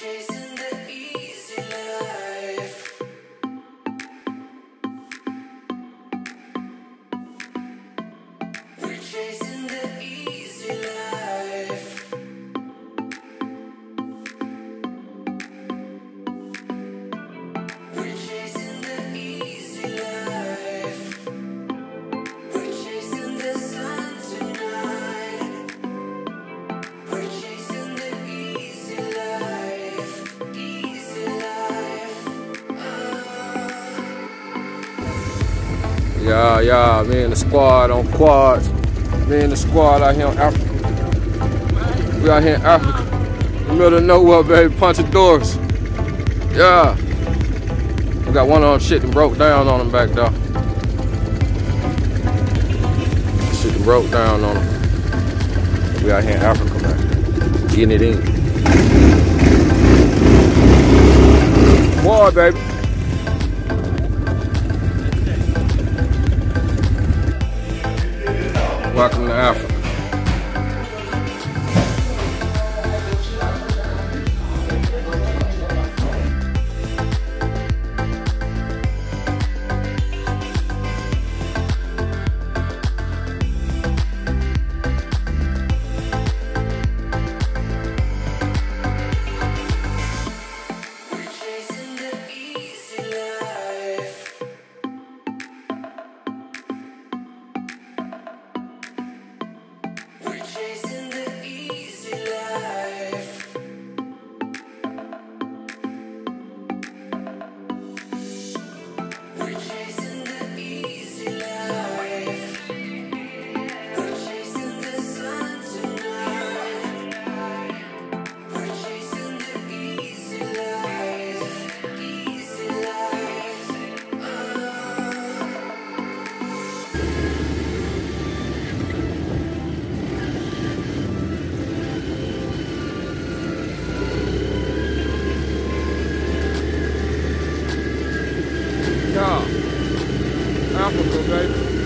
chasing Yeah, yeah, me and the squad on quads. Me and the squad out here in Africa. We out here in Africa. In the middle of nowhere, baby, doors. Yeah. We got one of them shit that broke down on them back there. Shit that broke down on them. We out here in Africa, man. Getting it in. Boy, baby. Welcome to Africa. right?